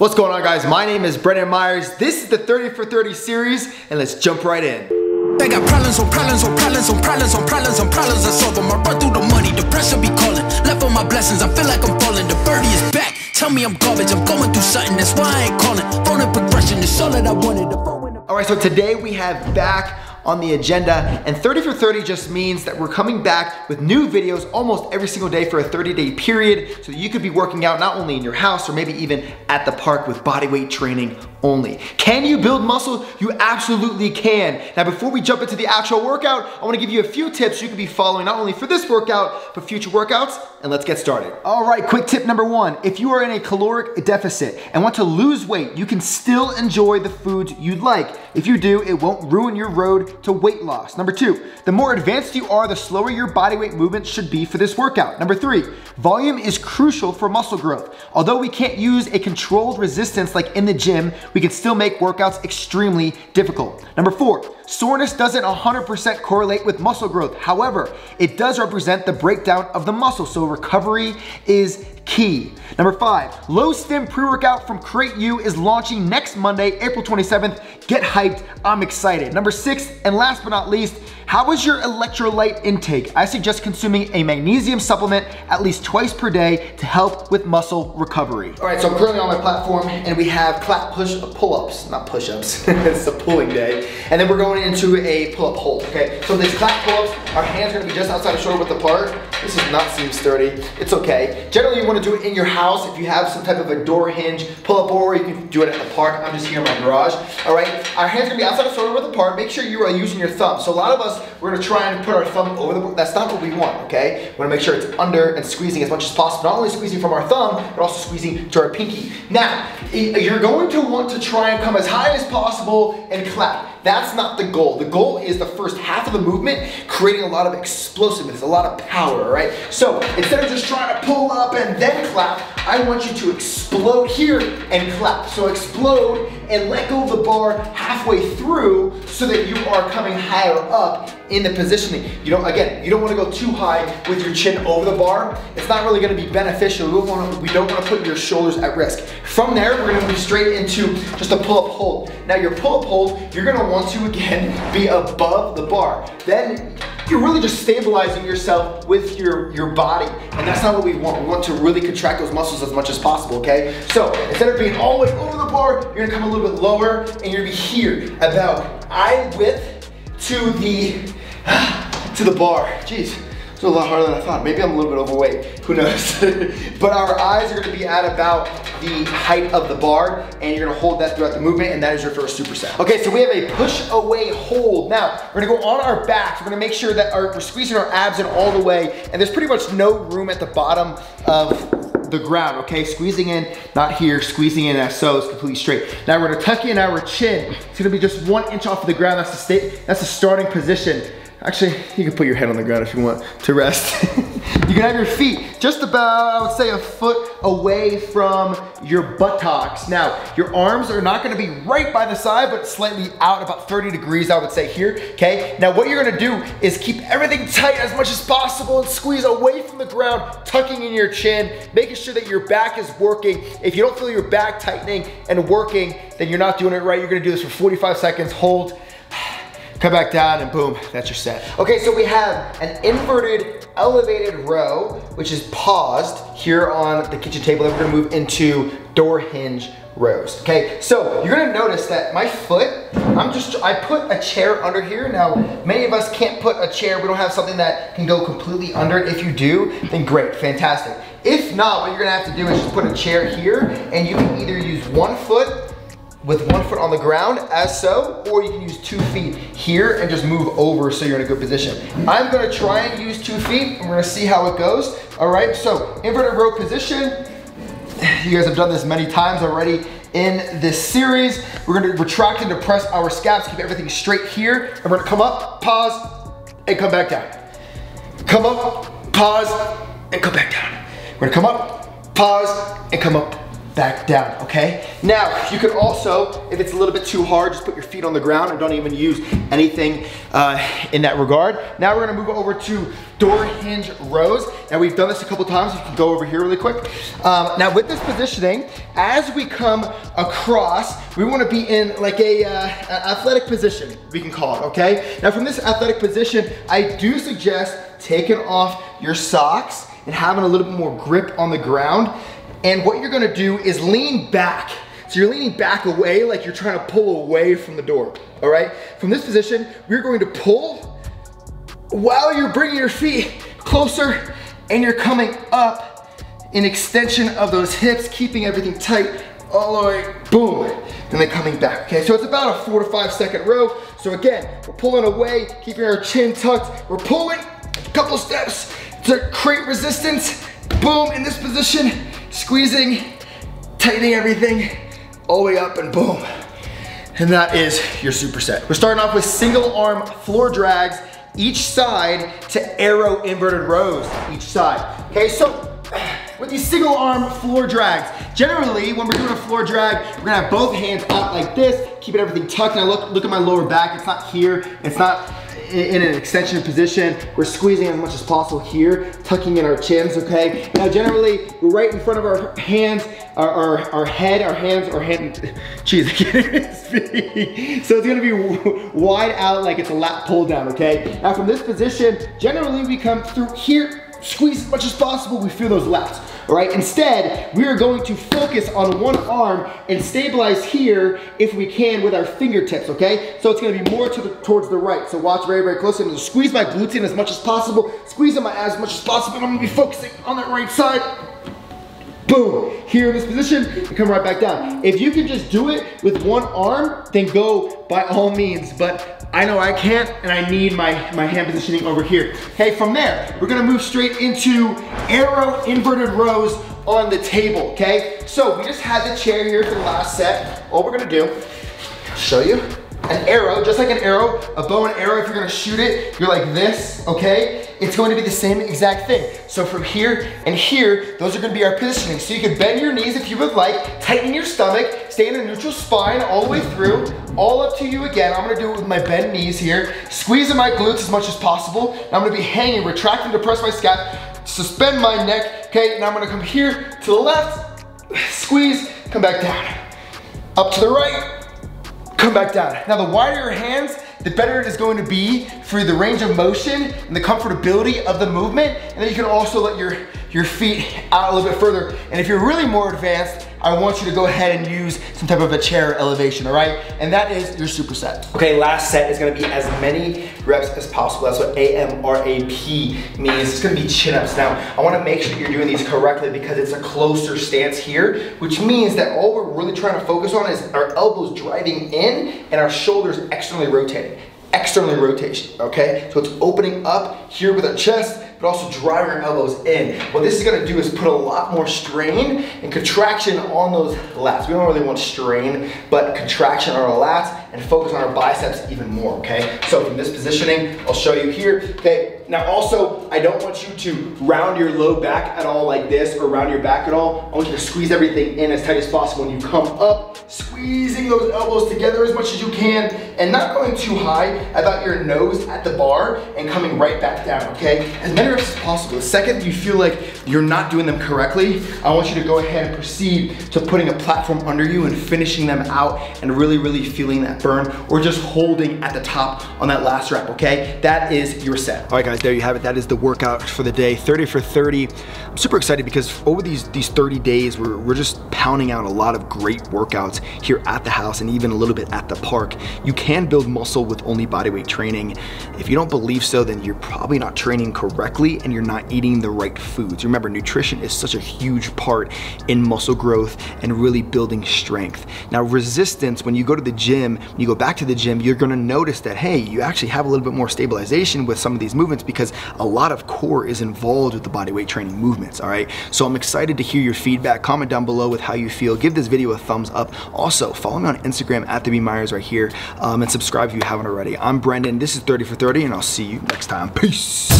What's going on guys? My name is Brendan Meyers. This is the 30 for 30 series and let's jump right in. They got problems on problems on problems on problems on problems on problems. I solve them. I run through the money. The pressure be calling. Left on my blessings. I feel like I'm falling. The birdie is back. Tell me I'm garbage. I'm going through something. That's why I ain't calling. Phone and progression is all that I wanted. All right, so today we have back on the agenda. And 30 for 30 just means that we're coming back with new videos almost every single day for a 30 day period so that you could be working out not only in your house or maybe even at the park with bodyweight training only. Can you build muscle? You absolutely can. Now before we jump into the actual workout, I wanna give you a few tips you can be following not only for this workout, but future workouts, and let's get started. All right, quick tip number one. If you are in a caloric deficit and want to lose weight, you can still enjoy the foods you'd like. If you do, it won't ruin your road to weight loss. Number two, the more advanced you are, the slower your body weight movement should be for this workout. Number three, volume is crucial for muscle growth. Although we can't use a controlled resistance like in the gym, we can still make workouts extremely difficult. Number four, soreness doesn't 100% correlate with muscle growth. However, it does represent the breakdown of the muscle, so recovery is key. Number five, low stim pre-workout from Create You is launching next Monday, April 27th. Get hyped, I'm excited. Number six, and last but not least, how is your electrolyte intake? I suggest consuming a magnesium supplement at least twice per day to help with muscle recovery. All right, so I'm currently on my platform and we have clap push uh, pull-ups, not push-ups, it's a pulling day. And then we're going into a pull-up hold, okay? So this clap pull-ups, our hands are gonna be just outside of shoulder width apart. This does not seem sturdy, it's okay. Generally you wanna do it in your house if you have some type of a door hinge pull-up or you can do it at the park. I'm just here in my garage, all right? Our hands are gonna be outside of shoulder width apart. Make sure you are using your thumb. So a lot of us, we're gonna try and put our thumb over the, that's not what we want, okay? We wanna make sure it's under and squeezing as much as possible. Not only squeezing from our thumb, but also squeezing to our pinky. Now, you're going to want to try and come as high as possible and clap. That's not the goal. The goal is the first half of the movement, creating a lot of explosiveness, a lot of power, right? So instead of just trying to pull up and then clap, I want you to explode here and clap. So explode and let go of the bar halfway through so that you are coming higher up in the positioning. You don't, again, you don't wanna go too high with your chin over the bar. It's not really gonna be beneficial. We don't wanna, we don't wanna put your shoulders at risk. From there, we're gonna move straight into just a pull-up hold. Now your pull-up hold, you're gonna want to, again, be above the bar. Then you're really just stabilizing yourself with your, your body. And that's not what we want. We want to really contract those muscles as much as possible, okay? So instead of being all the way over the bar, you're gonna come a little bit lower and you're gonna be here about eye width to the, to the bar. Jeez. It's a lot harder than I thought. Maybe I'm a little bit overweight, who knows? but our eyes are gonna be at about the height of the bar and you're gonna hold that throughout the movement and that is your first superset. Okay, so we have a push away hold. Now, we're gonna go on our backs. We're gonna make sure that our, we're squeezing our abs in all the way and there's pretty much no room at the bottom of the ground, okay? Squeezing in, not here, squeezing in as so, it's completely straight. Now we're gonna tuck in our chin. It's gonna be just one inch off of the ground. That's the state, that's the starting position. Actually, you can put your head on the ground if you want to rest. you can have your feet just about, I would say, a foot away from your buttocks. Now, your arms are not gonna be right by the side, but slightly out about 30 degrees, I would say here, okay? Now, what you're gonna do is keep everything tight as much as possible and squeeze away from the ground, tucking in your chin, making sure that your back is working. If you don't feel your back tightening and working, then you're not doing it right. You're gonna do this for 45 seconds, hold, come back down and boom, that's your set. Okay, so we have an inverted elevated row, which is paused here on the kitchen table. Then we're gonna move into door hinge rows, okay? So you're gonna notice that my foot, I'm just, I put a chair under here. Now, many of us can't put a chair. We don't have something that can go completely under it. If you do, then great, fantastic. If not, what you're gonna have to do is just put a chair here and you can either use one foot with one foot on the ground as so, or you can use two feet here and just move over so you're in a good position. I'm gonna try and use two feet and we're gonna see how it goes. All right, so inverted row position. You guys have done this many times already in this series. We're gonna retract and depress our scaps, keep everything straight here. And we're gonna come up, pause, and come back down. Come up, pause, and come back down. We're gonna come up, pause, and come up, back down, okay? Now, you could also, if it's a little bit too hard, just put your feet on the ground and don't even use anything uh, in that regard. Now we're gonna move over to door hinge rows. Now we've done this a couple times. You can go over here really quick. Um, now with this positioning, as we come across, we wanna be in like a uh, athletic position, we can call it, okay? Now from this athletic position, I do suggest taking off your socks and having a little bit more grip on the ground. And what you're gonna do is lean back. So you're leaning back away like you're trying to pull away from the door, all right? From this position, we're going to pull while you're bringing your feet closer and you're coming up in extension of those hips, keeping everything tight all the way, boom, and then coming back, okay? So it's about a four to five second row. So again, we're pulling away, keeping our chin tucked. We're pulling a couple steps to create resistance. Boom, in this position, squeezing, tightening everything, all the way up and boom. And that is your superset. We're starting off with single arm floor drags each side to arrow inverted rows each side. Okay, so with these single arm floor drags, generally when we're doing a floor drag, we're gonna have both hands out like this, keeping everything tucked. Now look, look at my lower back, it's not here, it's not in an extension position. We're squeezing as much as possible here, tucking in our chins, okay? Now generally, we're right in front of our hands, our, our, our head, our hands, our hand, geez, I can't speak. So it's gonna be wide out like it's a lat pull down, okay? Now from this position, generally we come through here, squeeze as much as possible, we feel those lats all right? Instead, we are going to focus on one arm and stabilize here if we can with our fingertips, okay? So it's gonna be more to the, towards the right. So watch very, very closely. I'm gonna squeeze my glutes in as much as possible, squeeze in my abs as much as possible, and I'm gonna be focusing on that right side. Boom, here in this position, and come right back down. If you can just do it with one arm, then go by all means, but I know I can't, and I need my, my hand positioning over here. Okay, from there, we're gonna move straight into arrow inverted rows on the table, okay? So we just had the chair here for the last set. All we're gonna do, show you, an arrow, just like an arrow, a bow and arrow, if you're gonna shoot it, you're like this, okay? It's going to be the same exact thing. So from here and here, those are gonna be our positioning. So you can bend your knees if you would like, tighten your stomach, stay in a neutral spine all the way through, all up to you again. I'm gonna do it with my bent knees here, squeezing my glutes as much as possible. I'm gonna be hanging, retracting to press my scap, suspend my neck, okay? Now I'm gonna come here to the left, squeeze, come back down. Up to the right, come back down. Now the wider your hands, the better it is going to be for the range of motion and the comfortability of the movement. And then you can also let your, your feet out a little bit further. And if you're really more advanced, I want you to go ahead and use some type of a chair elevation, all right? And that is your superset. Okay, last set is gonna be as many reps as possible. That's what AMRAP means. It's gonna be chin-ups. Now, I wanna make sure you're doing these correctly because it's a closer stance here, which means that all we're really trying to focus on is our elbows driving in and our shoulders externally rotating externally rotation, okay? So it's opening up here with our chest, but also driving our elbows in. What this is gonna do is put a lot more strain and contraction on those lats. We don't really want strain, but contraction on our lats and focus on our biceps even more, okay? So from this positioning, I'll show you here, okay? Now also, I don't want you to round your low back at all like this or round your back at all. I want you to squeeze everything in as tight as possible. When you come up, squeezing those elbows together as much as you can and not going too high about your nose at the bar and coming right back down, okay? As many reps as possible. The second you feel like you're not doing them correctly, I want you to go ahead and proceed to putting a platform under you and finishing them out and really, really feeling that burn or just holding at the top on that last rep, okay? That is your set. All right, guys, there you have it. That is the workout for the day, 30 for 30. I'm super excited because over these, these 30 days, we're, we're just pounding out a lot of great workouts here at the house and even a little bit at the park. You can build muscle with only bodyweight training. If you don't believe so, then you're probably not training correctly and you're not eating the right foods. Remember, nutrition is such a huge part in muscle growth and really building strength. Now, resistance, when you go to the gym, you go back to the gym, you're gonna notice that, hey, you actually have a little bit more stabilization with some of these movements because a lot of core is involved with the bodyweight training movements, all right? So I'm excited to hear your feedback. Comment down below with how you feel. Give this video a thumbs up. Also, follow me on Instagram at the B Meyers right here um, and subscribe if you haven't already. I'm Brendan. This is 30 for 30 and I'll see you next time. Peace.